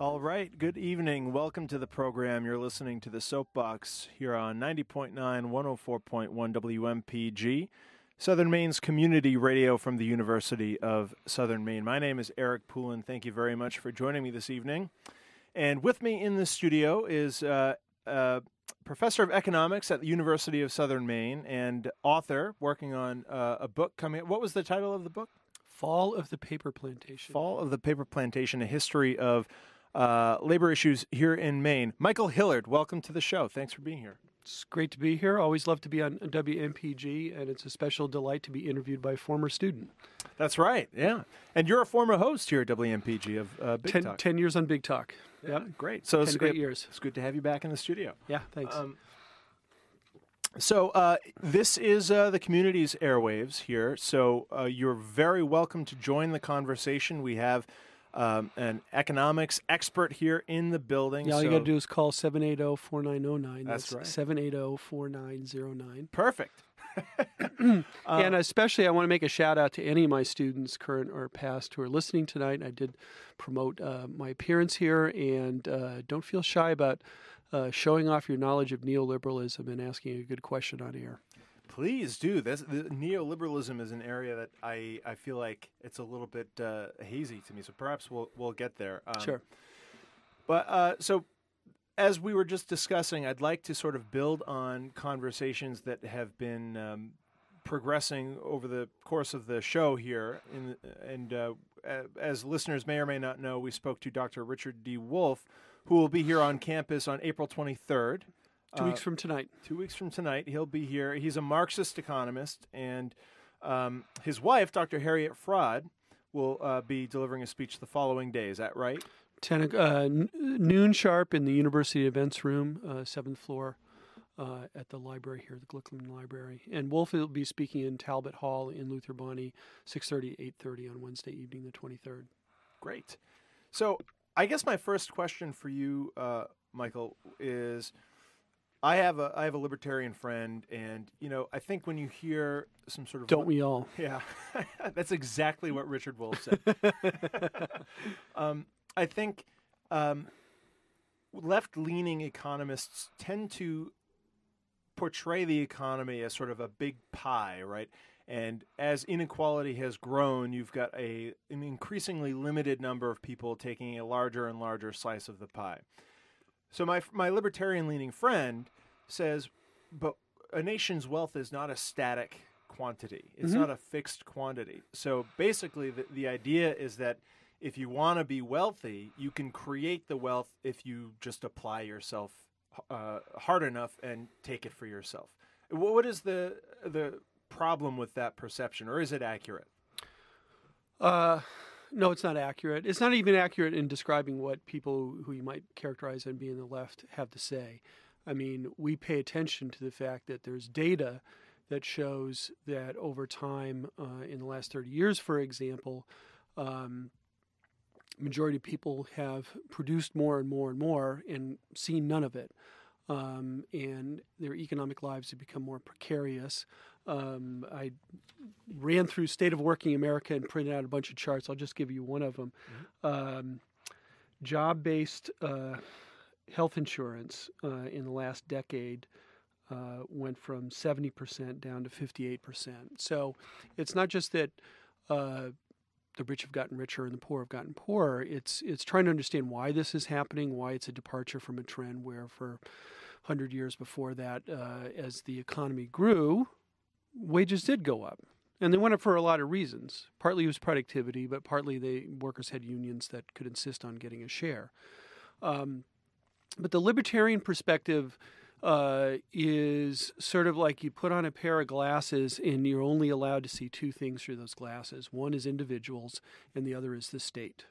All right. Good evening. Welcome to the program. You're listening to the Soapbox here on 90.9, 104.1 WMPG, Southern Maine's community radio from the University of Southern Maine. My name is Eric Poulin. Thank you very much for joining me this evening. And with me in the studio is uh, uh, professor of economics at the University of Southern Maine and author working on uh, a book coming. What was the title of the book? Fall of the Paper Plantation. Fall of the Paper Plantation: A History of uh, Labor Issues here in Maine. Michael Hillard, welcome to the show. Thanks for being here. It's great to be here. Always love to be on WMPG, and it's a special delight to be interviewed by a former student. That's right. Yeah, and you're a former host here at WMPG of uh, Big ten, Talk. Ten years on Big Talk. Yeah, great. So it's great good, years. It's good to have you back in the studio. Yeah, thanks. Um, so uh, this is uh, the community's airwaves here. So uh, you're very welcome to join the conversation. We have um, an economics expert here in the building. yeah, all you got to do is call 780-4909. That's right. 780-4909. Perfect. and especially, I want to make a shout out to any of my students, current or past, who are listening tonight. I did promote uh, my appearance here, and uh, don't feel shy about uh, showing off your knowledge of neoliberalism and asking a good question on air. Please do. This the, neoliberalism is an area that I, I feel like it's a little bit uh, hazy to me. So perhaps we'll we'll get there. Um, Sure. But uh, so, as we were just discussing, I'd like to sort of build on conversations that have been um, progressing over the course of the show here. In, and uh, as listeners may or may not know, we spoke to Dr. Richard D. Wolff, who will be here on campus on April 23rd. Two Uh, weeks from tonight. two weeks from tonight. He'll be here. He's a Marxist economist, and um, his wife, Dr. Harriet Fraad, will uh, be delivering a speech the following day. Is that right? Ten uh, n- noon sharp in the University Events Room, uh, seventh floor, uh, at the library here, the Glickman Library. And Wolff will be speaking in Talbot Hall in Luther Bonney, 6.30, 8.30 on Wednesday evening, the 23rd. Great. So, I guess my first question for you, uh, Michael, is I have a I have a libertarian friend, and you know I think when you hear some sort of Don't we all? Yeah, that's exactly what Richard Wolff said. um, I think um, left leaning economists tend to portray the economy as sort of a big pie, right? And as inequality has grown, you've got a an increasingly limited number of people taking a larger and larger slice of the pie. So my my libertarian leaning friend says, but a nation's wealth is not a static quantity. It's not a fixed quantity. So basically, the, the idea is that if you want to be wealthy, you can create the wealth if you just apply yourself uh, hard enough and take it for yourself. Wh- What is the the problem with that perception, or is it accurate? Uh, no, it's not accurate. It's not even accurate in describing what people who you might characterize as being the left have to say. I mean, we pay attention to the fact that there's data that shows that over time, uh, in the last 30 years, for example, um, majority of people have produced more and more and more and seen none of it. Um, and their economic lives have become more precarious. Um, I ran through State of Working America and printed out a bunch of charts. I'll just give you one of them. Um, job based uh, health insurance uh, in the last decade uh, went from 70% down to 58%. So it's not just that. Uh, the rich have gotten richer and the poor have gotten poorer. It's it's trying to understand why this is happening, why it's a departure from a trend where for hundred years before that, uh, as the economy grew, wages did go up, and they went up for a lot of reasons. Partly it was productivity, but partly the workers had unions that could insist on getting a share. Um, but the libertarian perspective uh, is sort of like you put on a pair of glasses and you're only allowed to see two things through those glasses. One is individuals, and the other is the state.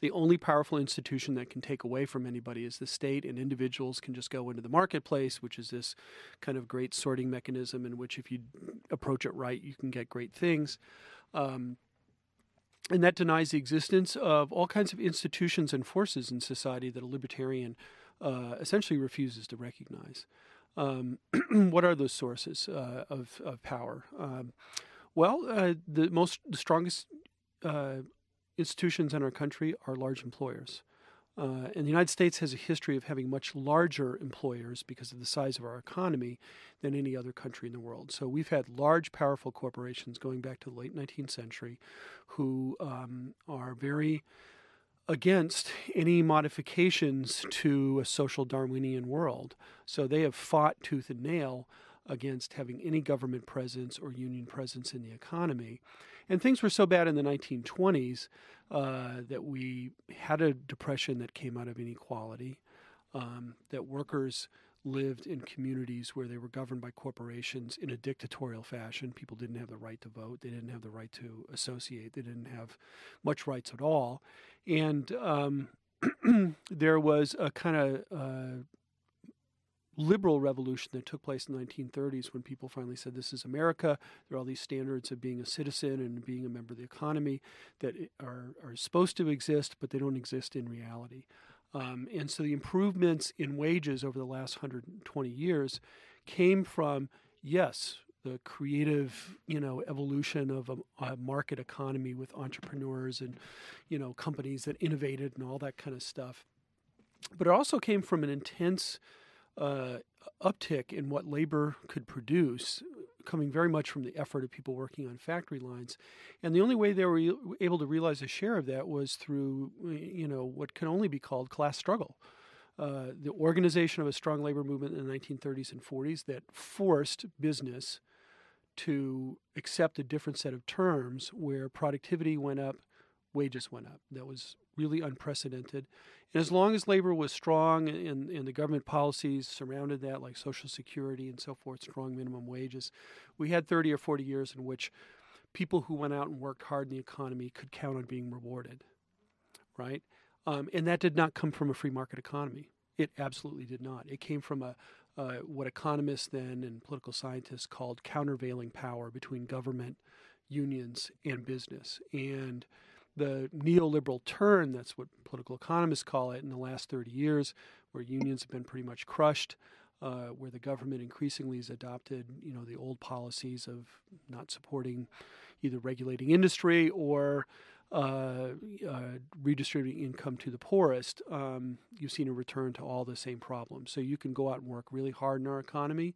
The only powerful institution that can take away from anybody is the state, and individuals can just go into the marketplace, which is this kind of great sorting mechanism in which, if you approach it right, you can get great things. Um, and that denies the existence of all kinds of institutions and forces in society that a libertarian uh, essentially refuses to recognize. Um, what are those sources uh, of, of power? Um, well, uh, the most, the strongest uh, institutions in our country are large employers. Uh, and the United States has a history of having much larger employers because of the size of our economy than any other country in the world. So we've had large, powerful corporations going back to the late 19th century who um, are very against any modifications to a social Darwinian world. So they have fought tooth and nail against having any government presence or union presence in the economy. And things were so bad in the 1920s uh, that we had a depression that came out of inequality, um, that workers lived in communities where they were governed by corporations in a dictatorial fashion. People didn't have the right to vote, they didn't have the right to associate, they didn't have much rights at all. And um, there was a kind of uh, liberal revolution that took place in the 1930s when people finally said, This is America. There are all these standards of being a citizen and being a member of the economy that are, are supposed to exist, but they don't exist in reality. Um, and so the improvements in wages over the last 120 years came from, yes, the creative, you know, evolution of a, a, market economy with entrepreneurs and, you know, companies that innovated and all that kind of stuff. But it also came from an intense uh, uptick in what labor could produce, coming very much from the effort of people working on factory lines. And the only way they were able to realize a share of that was through, you know, what can only be called class struggle. Uh, the organization of a strong labor movement in the 1930s and 40s that forced business to accept a different set of terms where productivity went up, wages went up. That was really unprecedented. And as long as labor was strong and, and the government policies surrounded that, like Social Security and so forth, strong minimum wages, we had 30 or 40 years in which people who went out and worked hard in the economy could count on being rewarded, right? Um, and that did not come from a free market economy. It absolutely did not. It came from a uh, what economists then and political scientists called countervailing power between government, unions, and business. And the neoliberal turn, that's what political economists call it, in the last 30 years, where unions have been pretty much crushed, uh, where the government increasingly has adopted, you know, the old policies of not supporting either regulating industry or uh, uh, redistributing income to the poorest, um, you've seen a return to all the same problems. So you can go out and work really hard in our economy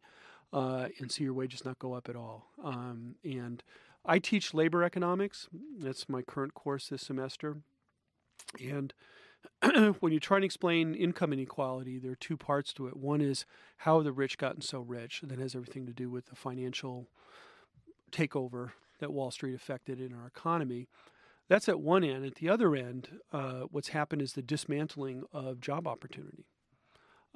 uh, and see your wages not go up at all. Um, and I teach labor economics. That's my current course this semester. And when you try and explain income inequality, there are two parts to it. One is how the rich gotten so rich. and That has everything to do with the financial takeover that Wall Street affected in our economy. That's at one end. At the other end, uh, what's happened is the dismantling of job opportunity.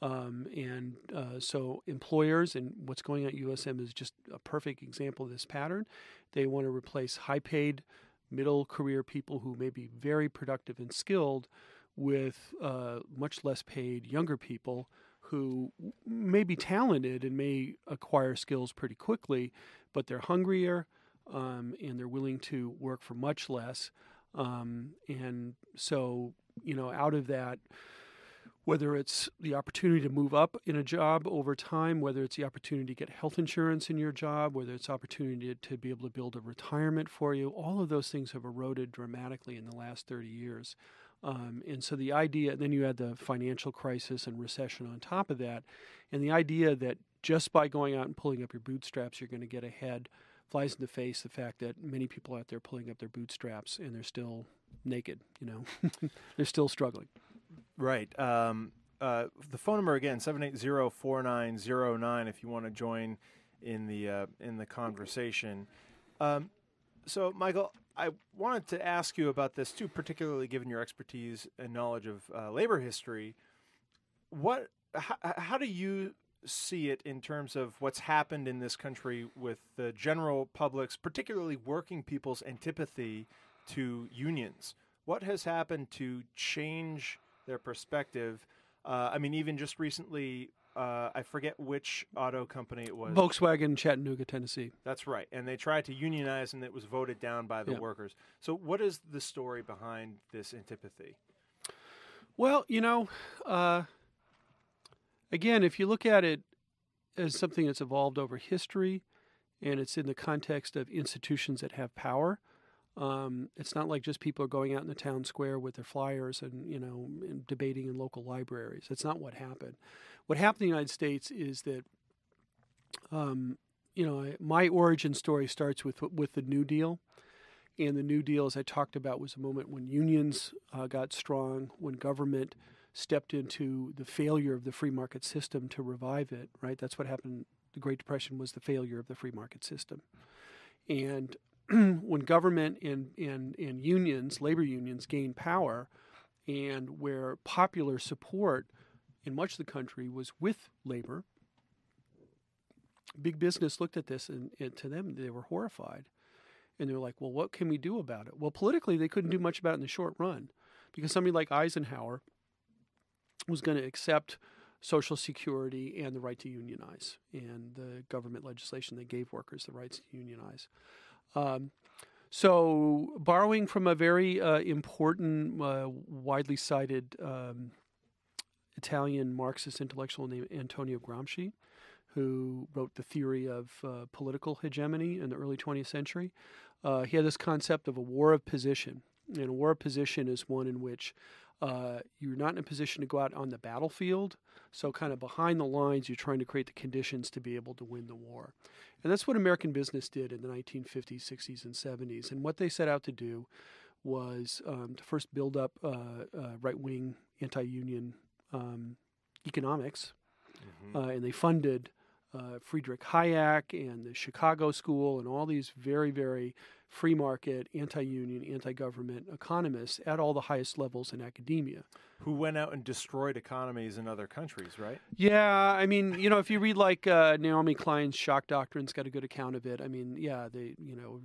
Um, and uh, so employers and what's going on at USM is just a perfect example of this pattern. They want to replace high paid middle career people who may be very productive and skilled with uh, much less paid younger people who may be talented and may acquire skills pretty quickly, but they're hungrier um, and they're willing to work for much less. Um, and so, you know, out of that, whether it's the opportunity to move up in a job over time, whether it's the opportunity to get health insurance in your job, whether it's opportunity to, be able to build a retirement for you, all of those things have eroded dramatically in the last 30 years. Um, and so the idea, then you had the financial crisis and recession on top of that, and the idea that just by going out and pulling up your bootstraps, you're going to get ahead flies in the face the fact that many people out there pulling up their bootstraps and they're still naked, you know, they're still struggling. Right. Um, uh, the phone number again 780-4909 if you want to join in the uh, in the conversation. Um, so, Michael, I wanted to ask you about this too, particularly given your expertise and knowledge of uh, labor history. What, how, how do you see it in terms of what's happened in this country with the general public's, particularly working people's antipathy to unions? What has happened to change their perspective. Uh, I mean, even just recently, uh, I forget which auto company it was. Volkswagen, Chattanooga, Tennessee. That's right. And they tried to unionize, and it was voted down by the yeah. workers. So, what is the story behind this antipathy? Well, you know, uh, again, if you look at it as something that's evolved over history, and it's in the context of institutions that have power, Um, it's not like just people are going out in the town square with their flyers and you know and debating in local libraries. That's not what happened. What happened in the United States is that, um, you know, my origin story starts with with the New Deal, and the New Deal, as I talked about, was a moment when unions uh, got strong, when government stepped into the failure of the free market system to revive it. Right, that's what happened. The Great Depression was the failure of the free market system, and when government and, and, and unions, labor unions, gain power, and where popular support in much of the country was with labor, big business looked at this and, and to them they were horrified. And they're like, well, what can we do about it? Well, politically, they couldn't do much about it in the short run because somebody like Eisenhower was going to accept Social Security and the right to unionize and the government legislation that gave workers the rights to unionize. Um, so, borrowing from a very uh, important, uh, widely cited um, Italian Marxist intellectual named Antonio Gramsci, who wrote the theory of uh, political hegemony in the early 20th century, uh, he had this concept of a war of position. And a war of position is one in which uh, you're not in a position to go out on the battlefield. So, kind of behind the lines, you're trying to create the conditions to be able to win the war. And that's what American business did in the 1950s, 60s, and 70s. And what they set out to do was um, to first build up uh, uh, right wing anti union um, economics. Mm-hmm. Uh, and they funded uh, Friedrich Hayek and the Chicago School and all these very, very free market, anti union, anti government economists at all the highest levels in academia who went out and destroyed economies in other countries, right? Yeah, I mean, you know, if you read like uh, Naomi Klein's Shock Doctrine's got a good account of it. I mean, yeah, the you know,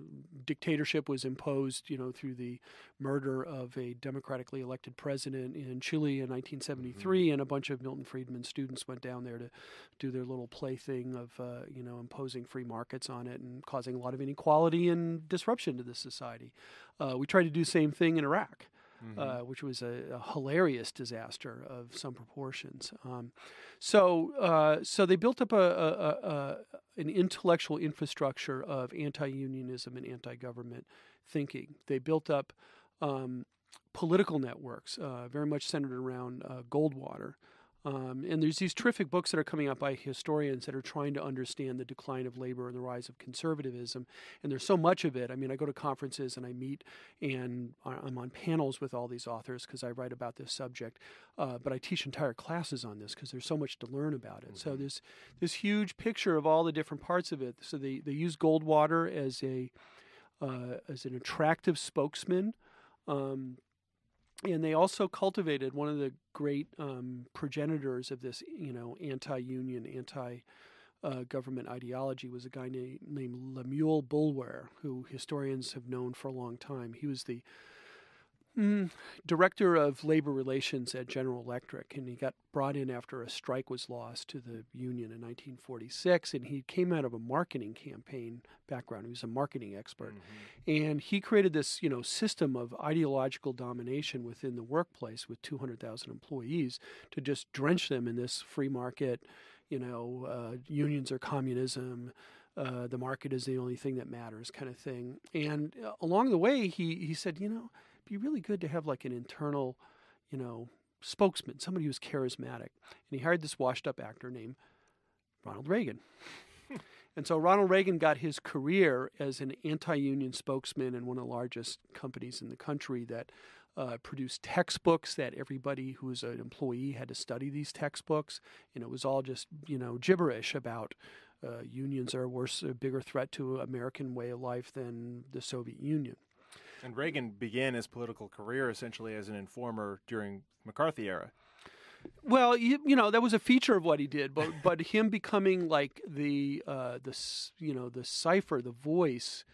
dictatorship was imposed, you know, through the murder of a democratically elected president in Chile in 1973, mm-hmm. and a bunch of Milton Friedman students went down there to do their little plaything of, uh, you know, imposing free markets on it and causing a lot of inequality and disruption to this society. Uh, we tried to do the same thing in Iraq mm-hmm. uh, which was a, a, hilarious disaster of some proportions. Um, so, uh, so they built up a, a, a, an intellectual infrastructure of anti-unionism and anti-government thinking. They built up um, political networks, uh, very much centered around uh, Goldwater. Um, and there's these terrific books that are coming out by historians that are trying to understand the decline of labor and the rise of conservatism. And there's so much of it. I mean, I go to conferences and I meet and I'm on panels with all these authors because I write about this subject. Uh, but I teach entire classes on this because there's so much to learn about it. Mm-hmm. So there's this huge picture of all the different parts of it. So they, they use Goldwater as a uh, as an attractive spokesman. Um, and they also cultivated one of the great um, progenitors of this, you know, anti-union, anti-government uh, ideology was a guy named, named Lemuel Boulware, who historians have known for a long time. He was the Mm, director of labor relations at General Electric, and he got brought in after a strike was lost to the union in 1946. And he came out of a marketing campaign background. He was a marketing expert, mm-hmm. and he created this, you know, system of ideological domination within the workplace with 200,000 employees to just drench them in this free market. You know, uh, unions are communism. Uh, the market is the only thing that matters, kind of thing. And uh, along the way, he he said, you know be really good to have like an internal, you know, spokesman, somebody who's charismatic. And he hired this washed up actor named Ronald Reagan. and so Ronald Reagan got his career as an anti union spokesman in one of the largest companies in the country that uh, produced textbooks that everybody who was an employee had to study these textbooks. And it was all just, you know, gibberish about uh, unions are a worse, a bigger threat to American way of life than the Soviet Union. And Reagan began his political career essentially as an informer during McCarthy era. Well, you, you, know that was a feature of what he did, but but him becoming like the uh, the you know the cipher, the voice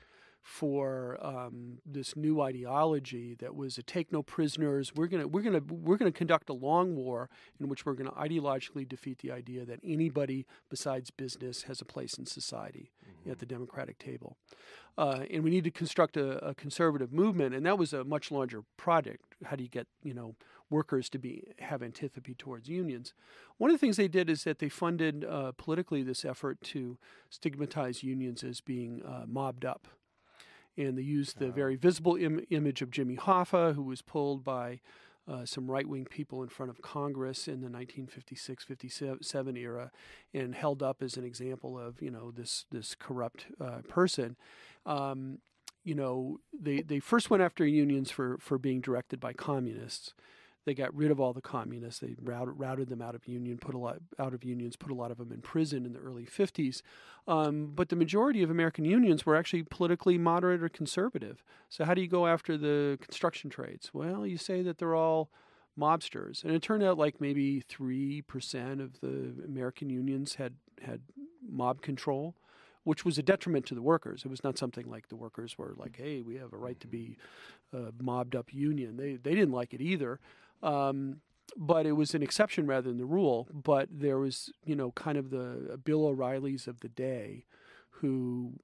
for um, this new ideology that was a take no prisoners. We're gonna we're gonna we're gonna conduct a long war in which we're gonna ideologically defeat the idea that anybody besides business has a place in society mm-hmm. at the democratic table. Uh, and we need to construct a, a, conservative movement, and that was a much larger project. How do you get you know workers to be have antipathy towards unions? One of the things they did is that they funded uh, politically this effort to stigmatize unions as being uh, mobbed up And they used the very visible Im- image of Jimmy Hoffa, who was pulled by uh, some right wing people in front of Congress in the 1956 57 era and held up as an example of, you know, this, this corrupt uh, person. Um, you know, they, they first went after unions for, for being directed by communists. They got rid of all the communists. They routed, routed them out of union, put a lot out of unions, put a lot of them in prison in the early 50s. Um, but the majority of American unions were actually politically moderate or conservative. So how do you go after the construction trades? Well, you say that they're all mobsters, and it turned out like maybe three percent of the American unions had had mob control which was a detriment to the workers. It was not something like the workers were like, "Hey, we have a right to be a mobbed up union." They they didn't like it either. Um, but it was an exception rather than the rule. But there was, you know, kind of the Bill O'Reillys of the day who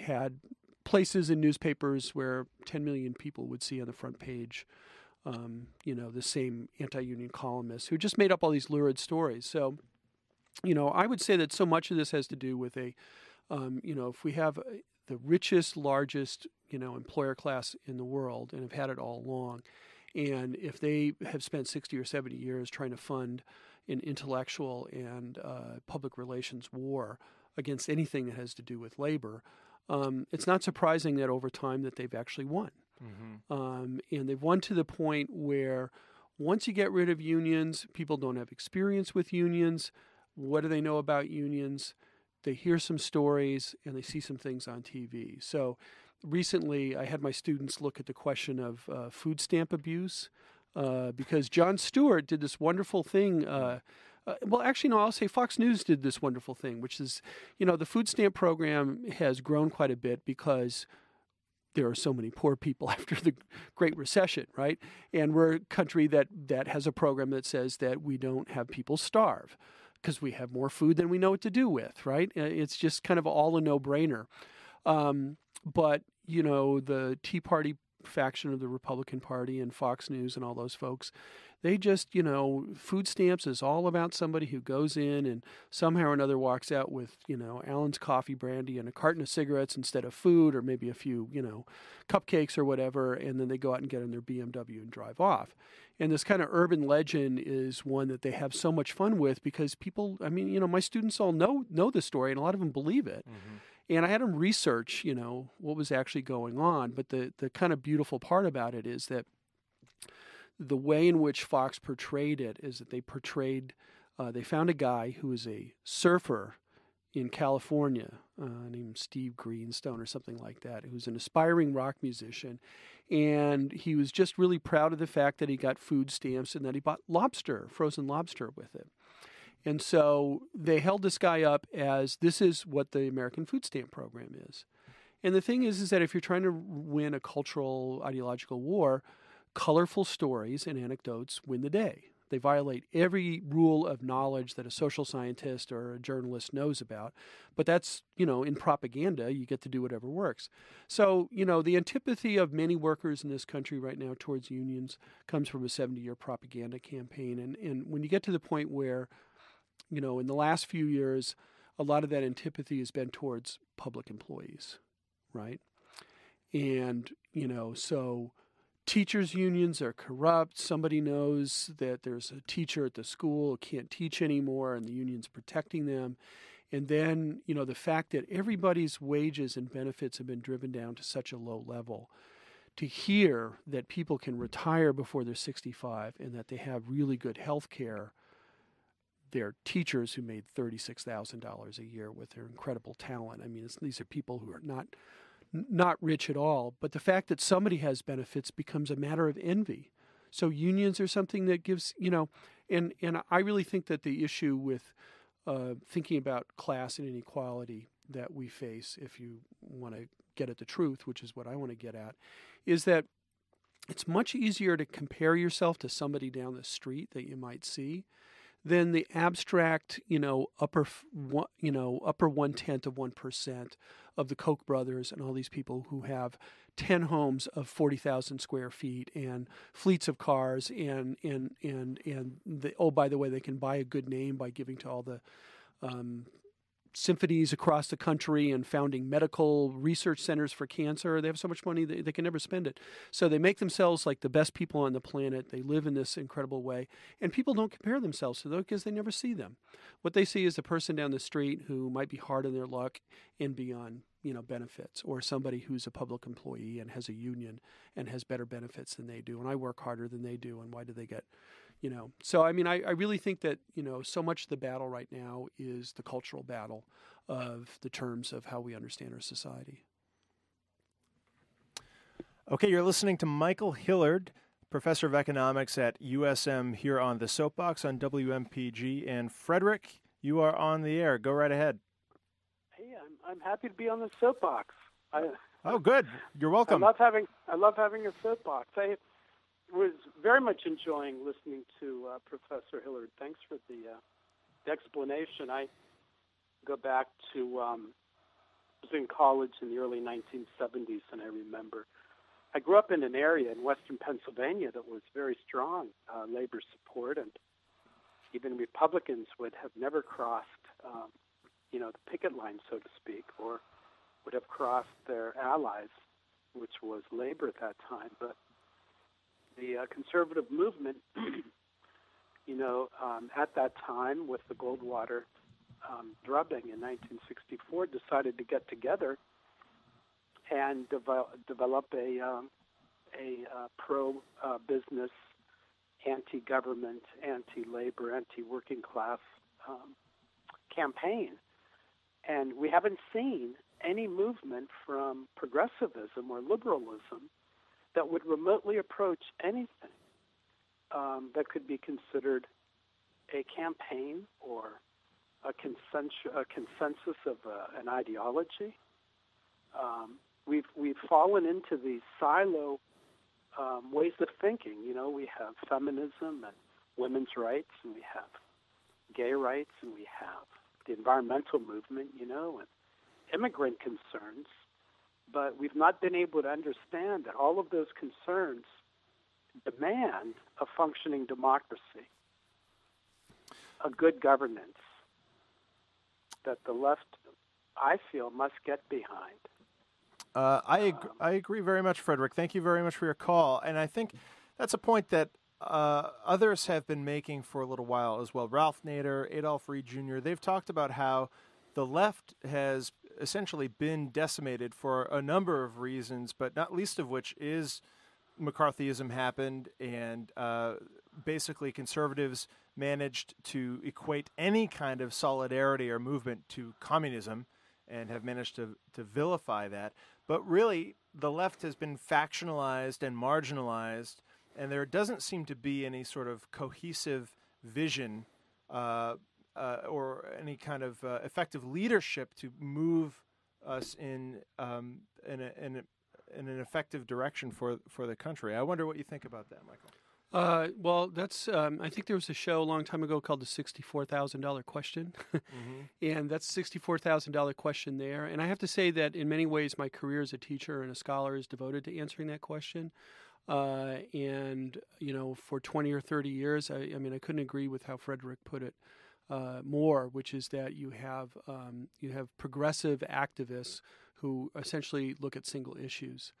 had places in newspapers where 10 million people would see on the front page, um, you know, the same anti union columnists who just made up all these lurid stories. So, you know, I would say that so much of this has to do with a, um, you know, if we have the richest, largest, you know, employer class in the world and have had it all along and if they have spent 60 or 70 years trying to fund an intellectual and uh, public relations war against anything that has to do with labor, um, it's not surprising that over time that they've actually won. Mm-hmm. Um, and they've won to the point where once you get rid of unions, people don't have experience with unions. What do they know about unions? They hear some stories and they see some things on TV. So recently I had my students look at the question of uh, food stamp abuse uh, because Jon Stewart did this wonderful thing. Uh, uh, well, actually, no, I'll say Fox News did this wonderful thing, which is, you know, the food stamp program has grown quite a bit because there are so many poor people after the Great Recession, right? And we're a country that that has a program that says that we don't have people starve because we have more food than we know what to do with, right? Uh, it's just kind of all a no-brainer. Um, but you know, the Tea Party faction of the Republican Party and Fox News and all those folks, they just, you know, food stamps is all about somebody who goes in and somehow or another walks out with, you know, Allen's coffee brandy and a carton of cigarettes instead of food or maybe a few, you know, cupcakes or whatever. And then they go out and get in their BMW and drive off. And this kind of urban legend is one that they have so much fun with because people, I mean, you know, my students all know know the story and a lot of them believe it. Mm-hmm. And I had him research, you know, what was actually going on. But the, the kind of beautiful part about it is that the way in which Fox portrayed it is that they portrayed, uh, they found a guy who was a surfer in California uh, named Steve Greenstone or something like that, who's an aspiring rock musician. And he was just really proud of the fact that he got food stamps and that he bought lobster, frozen lobster with it. And so they held this guy up as this is what the American food stamp program is. And the thing is, is that if you're trying to win a cultural ideological war, colorful stories and anecdotes win the day. They violate every rule of knowledge that a social scientist or a journalist knows about. But that's, you know, in propaganda, you get to do whatever works. So, you know, the antipathy of many workers in this country right now towards unions comes from a 70 year propaganda campaign. And, and when you get to the point where you know, in the last few years, a lot of that antipathy has been towards public employees, right? And, you know, so teachers' unions are corrupt. Somebody knows that there's a teacher at the school who can't teach anymore and the union's protecting them. And then, you know, the fact that everybody's wages and benefits have been driven down to such a low level. To hear that people can retire before they're 65 and that they have really good health care they're teachers who made $36,000 a year with their incredible talent. I mean, these are people who are not not rich at all, but the fact that somebody has benefits becomes a matter of envy. So unions are something that gives, you know, and and I really think that the issue with uh, thinking about class and inequality that we face, if you want to get at the truth, which is what I want to get at, is that it's much easier to compare yourself to somebody down the street that you might see than the abstract, you know, upper, you know, upper one tenth of one percent of the Koch brothers and all these people who have ten homes of forty thousand square feet and fleets of cars and and and and the, oh by the way they can buy a good name by giving to all the um, symphonies across the country and founding medical research centers for cancer. They have so much money they, they can never spend it. So they make themselves like the best people on the planet. They live in this incredible way. And people don't compare themselves to them because they never see them. What they see is the person down the street who might be hard on their luck and beyond you know benefits or somebody who's a public employee and has a union and has better benefits than they do and i work harder than they do and why do they get you know? So i mean I, I really think that you know so much of the battle right now is the cultural battle of the terms of how we understand our society. Okay you're listening to michael hillard professor of economics at usm here on the soapbox on wmpg and frederick you are on the air. Go right ahead. Hey i'm, I'm happy to be on the soapbox. I, oh good. You're welcome. I love having i love having a soapbox. I was very much enjoying listening to uh, Professor Hillard. Thanks for the, uh, the, explanation. I go back to um, I was in college in the early 1970s, and I remember I grew up in an area in western Pennsylvania that was very strong uh, labor support, and even Republicans would have never crossed, um, you know, the picket line, so to speak, or would have crossed their allies, which was labor at that time, but the uh, conservative movement, you know, um, at that time with the Goldwater um, drubbing in 1964, decided to get together and develop, develop a um, a uh, pro uh, business, anti government, anti labor, anti working class um, campaign. And we haven't seen any movement from progressivism or liberalism that would remotely approach anything um, that could be considered a campaign or a, consensus, a consensus of uh, an ideology. Um, we've we've fallen into these silo um, ways of thinking. You know, we have feminism and women's rights, and we have gay rights, and we have the environmental movement. You know, and immigrant concerns but we've not been able to understand that all of those concerns demand a functioning democracy, a good governance that the left, I feel, must get behind. Uh, I ag- I agree very much, Frederick. Thank you very much for your call, and I think that's a point that uh, others have been making for a little while as well. Ralph Nader, Adolph Reed Jr. They've talked about how the left has essentially been decimated for a number of reasons, but not least of which is McCarthyism happened, and uh, basically conservatives managed to equate any kind of solidarity or movement to communism and have managed to, to vilify that. But really, the left has been factionalized and marginalized, and there doesn't seem to be any sort of cohesive vision uh, uh, or any kind of uh, effective leadership to move us in um, in, a, in, a, in, an effective direction for for the country. I wonder what you think about that, Michael. Uh, well, that's. Um, I think there was a show a long time ago called the sixty-four thousand dollar question, mm-hmm. and that's sixty-four thousand dollar question there. And I have to say that in many ways, my career as a teacher and a scholar is devoted to answering that question. Uh, and you know, for twenty or thirty years, I, I mean, I couldn't agree with how Frederick put it uh, more, which is that you have um, you have progressive activists who essentially look at single issues.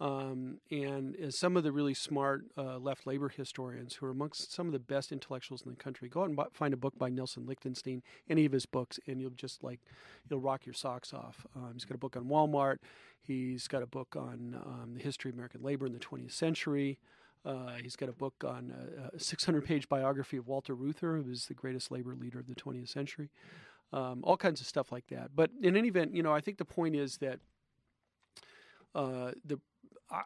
Um, and as some of the really smart uh, left labor historians who are amongst some of the best intellectuals in the country, go out and find a book by Nelson Lichtenstein, any of his books, and you'll just like, you'll rock your socks off. Um, he's got a book on Walmart. He's got a book on um, the history of American labor in the 20th century. Uh, he's got a book on uh, a 600 page biography of Walter Reuther, who was the greatest labor leader of the 20th century. Um, all kinds of stuff like that. But in any event, you know, I think the point is that uh, the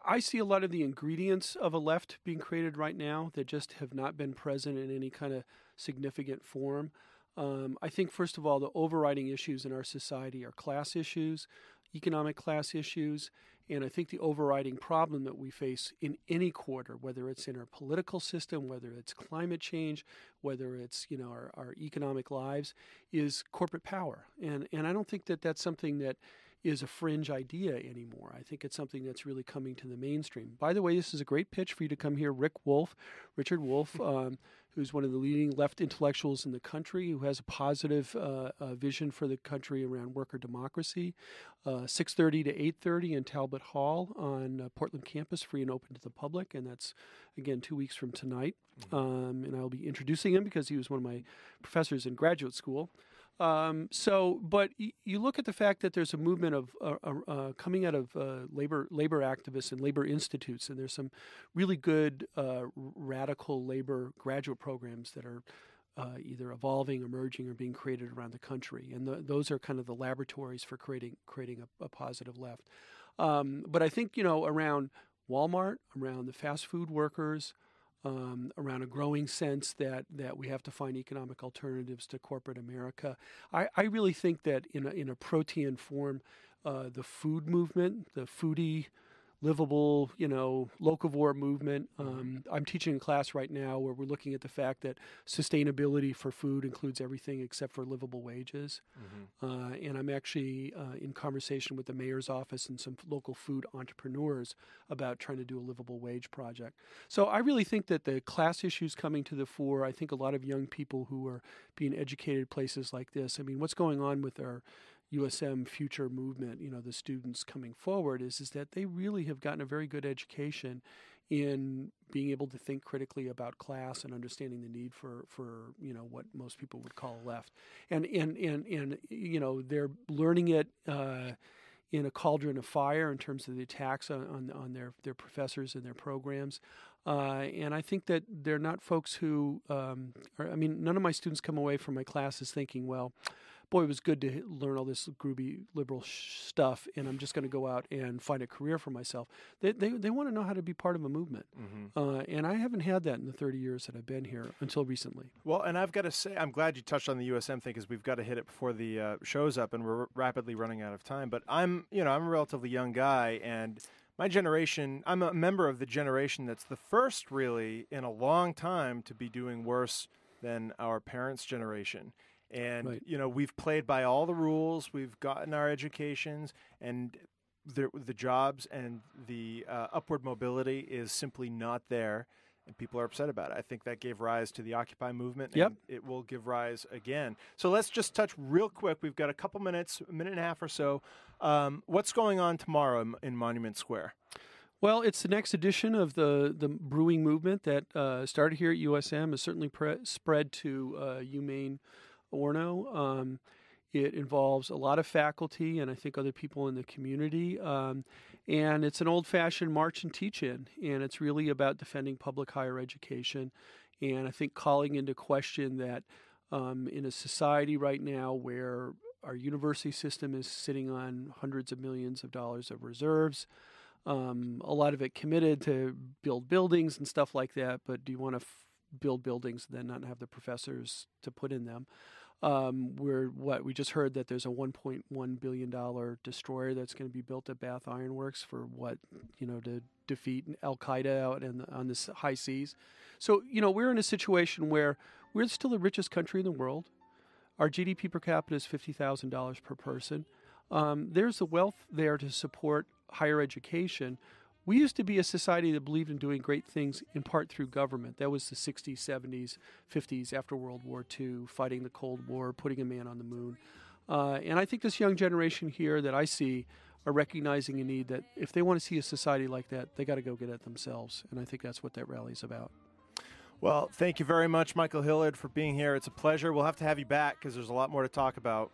I see a lot of the ingredients of a left being created right now that just have not been present in any kind of significant form. Um, I think, first of all, the overriding issues in our society are class issues, economic class issues, and I think the overriding problem that we face in any quarter, whether it's in our political system, whether it's climate change, whether it's you know our, our economic lives, is corporate power. And and I don't think that that's something that is a fringe idea anymore. I think it's something that's really coming to the mainstream. By the way, this is a great pitch for you to come here, Rick Wolff, Richard Wolff. um, who's one of the leading left intellectuals in the country, who has a positive uh, uh, vision for the country around worker democracy. 6:30 to 8:30 in Talbot Hall on Portland campus, free and open to the public, and that's again two weeks from tonight. Mm-hmm. Um, and I'll be introducing him because he was one of my professors in graduate school. Um, so, but you look at the fact that there's a movement of uh, uh, uh, coming out of uh, labor labor activists and labor institutes, and there's some really good uh, radical labor graduate programs that are. Uh, either evolving, emerging, or being created around the country, and the, those are kind of the laboratories for creating creating a, a positive left. Um, but I think you know around Walmart, around the fast food workers, um, around a growing sense that, that we have to find economic alternatives to corporate America. I, I really think that in a, in a protean form, uh, the food movement, the foodie livable, you know, locavore movement. Um, I'm teaching a class right now where we're looking at the fact that sustainability for food includes everything except for livable wages. Mm-hmm. Uh, and I'm actually uh, in conversation with the mayor's office and some local food entrepreneurs about trying to do a livable wage project. So I really think that the class issues coming to the fore. I think a lot of young people who are being educated places like this. I mean, what's going on with our USM future movement, you know, the students coming forward is is that they really have gotten a very good education in being able to think critically about class and understanding the need for, for you know what most people would call left, and and and and you know they're learning it uh, in a cauldron of fire in terms of the attacks on, on, on their their professors and their programs. Uh, and I think that they're not folks who, um, are, I mean, none of my students come away from my classes thinking, well, boy, it was good to learn all this groovy liberal sh- stuff, and I'm just going to go out and find a career for myself. They they, they want to know how to be part of a movement, mm-hmm. uh, and I haven't had that in the 30 years that I've been here until recently. Well, and I've got to say, I'm glad you touched on the USM thing because we've got to hit it before the uh, show's up, and we're rapidly running out of time. But I'm you know I'm a relatively young guy, and my generation, I'm a member of the generation that's the first, really, in a long time to be doing worse than our parents' generation. And right. you know, we've played by all the rules. We've gotten our educations, and the the jobs and the uh, upward mobility is simply not there, and people are upset about it. I think that gave rise to the Occupy movement. Yep. it will give rise again. So let's just touch real quick. We've got a couple minutes, a minute and a half or so. Um, what's going on tomorrow in, in Monument Square? Well, it's the next edition of the the brewing movement that uh, started here at USM. Has certainly pre- spread to uh, UMaine Orono. Um, it involves a lot of faculty and I think other people in the community. Um, and it's an old fashioned march and teach in, and it's really about defending public higher education. And I think calling into question that um, in a society right now where our university system is sitting on hundreds of millions of dollars of reserves, um, a lot of it committed to build buildings and stuff like that. But do you want to f- build buildings and then not have the professors to put in them? Um, we're what we just heard that there's a 1.1 billion dollar destroyer that's going to be built at Bath Iron Works for what you know to defeat Al Qaeda out in the, on the high seas. So you know we're in a situation where we're still the richest country in the world. Our GDP per capita is fifty thousand dollars per person. Um, there's the wealth there to support higher education we used to be a society that believed in doing great things in part through government. That was the 60s, 70s, 50s after World War II, fighting the Cold War, putting a man on the moon. Uh, and I think this young generation here that I see are recognizing a need that if they want to see a society like that, they got to go get it themselves. And I think that's what that rally is about. Well, thank you very much, Michael Hillard, for being here. It's a pleasure. We'll have to have you back because there's a lot more to talk about.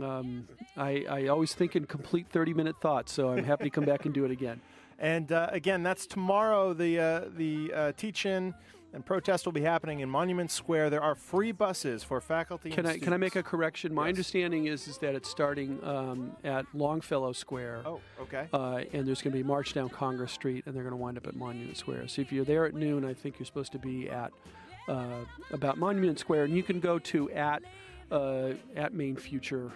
Um, I, I always think in complete 30 minute thoughts, so I'm happy to come back and do it again. And uh, again, that's tomorrow. The uh, the uh, teach-in and protest will be happening in Monument Square. There are free buses for faculty. Can I students. can I make a correction? My yes. understanding is is that it's starting um, at Longfellow Square. Oh, okay. Uh, and there's going to be a march down Congress Street, and they're going to wind up at Monument Square. So if you're there at noon, I think you're supposed to be at uh, about Monument Square, and you can go to at uh, at Maine Future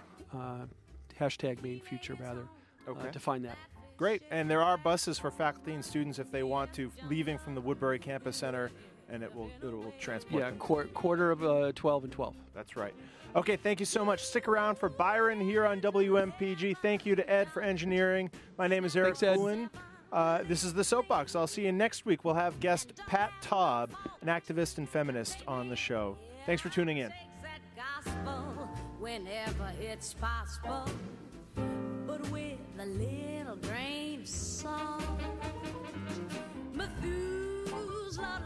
hashtag Main Future rather okay. to find that. Great. And there are buses for faculty and students if they want to, leaving from the Woodbury Campus Center, and it will it will transport. Yeah, them. Qu- quarter of uh, 12 and 12. That's right. Okay, thank you so much. Stick around for Byron here on WMPG. Thank you to Ed for engineering. My name is Eric Thanks, Uh, this is the Soapbox. I'll see you next week. We'll have guest Pat Taub, an activist and feminist, on the show. Thanks for tuning in. Whenever it's possible but with a little grain of salt. Methuselah